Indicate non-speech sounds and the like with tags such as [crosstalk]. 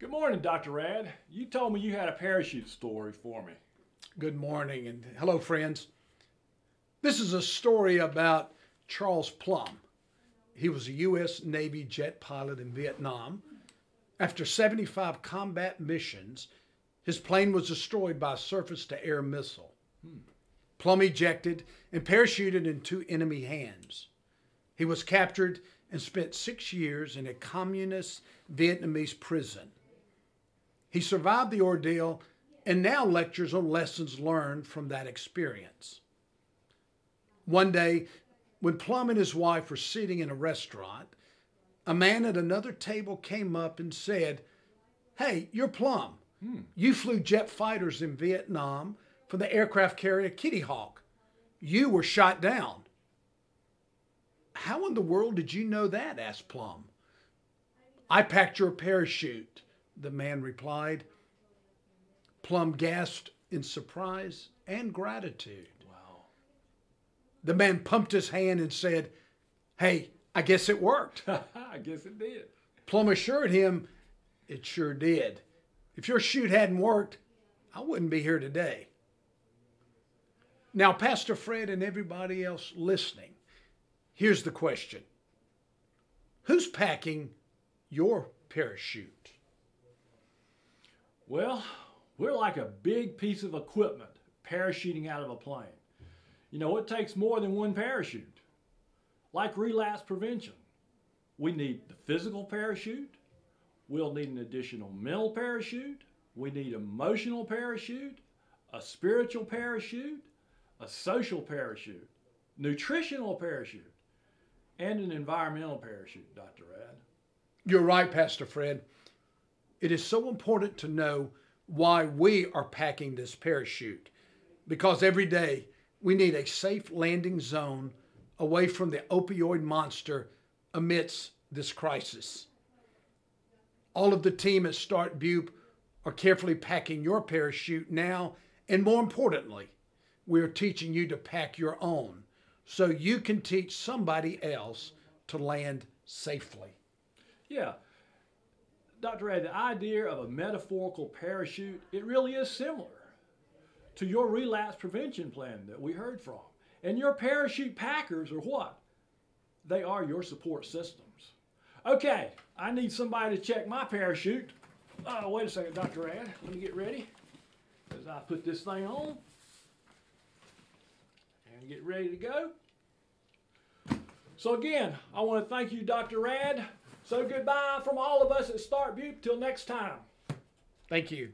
Good morning, Dr. Raad. You told me you had a parachute story for me. Good morning and hello, friends. This is a story about Charles Plumb. He was a U.S. Navy jet pilot in Vietnam. After 75 combat missions, his plane was destroyed by a surface to air missile. Hmm. Plumb ejected and parachuted into enemy hands. He was captured and spent six years in a communist Vietnamese prison. He survived the ordeal and now lectures on lessons learned from that experience. One day, when Plumb and his wife were sitting in a restaurant, a man at another table came up and said, Hey, you're Plumb. Hmm. You flew jet fighters in Vietnam for the aircraft carrier Kitty Hawk. You were shot down. How in the world did you know that? asked Plumb. I packed your parachute, the man replied. Plumb gasped in surprise and gratitude. Wow. The man pumped his hand and said, Hey, I guess it worked. [laughs] I guess it did. Plumb assured him, It sure did. If your chute hadn't worked, I wouldn't be here today. Now, Pastor Fred and everybody else listening, here's the question Who's packing your parachute? Well, we're like a big piece of equipment parachuting out of a plane. You know, it takes more than one parachute. Like relapse prevention, we need the physical parachute, we'll need an additional mental parachute, we need emotional parachute, a spiritual parachute, a social parachute, nutritional parachute, and an environmental parachute, Dr. Raad. You're right, Pastor Fred. It is so important to know why we are packing this parachute because every day we need a safe landing zone away from the opioid monster amidst this crisis. All of the team at Start Bupe are carefully packing your parachute now, and more importantly, we are teaching you to pack your own so you can teach somebody else to land safely. Yeah. Dr. Ed, the idea of a metaphorical parachute, it really is similar to your relapse prevention plan that we heard from. And your parachute packers are what? They are your support systems. Okay, I need somebody to check my parachute. Oh, wait a second, Dr. Ed. Let me get ready as I put this thing on and get ready to go. So again, I want to thank you, Dr. Raad. So goodbye from all of us at Start Bupe. Till next time. Thank you.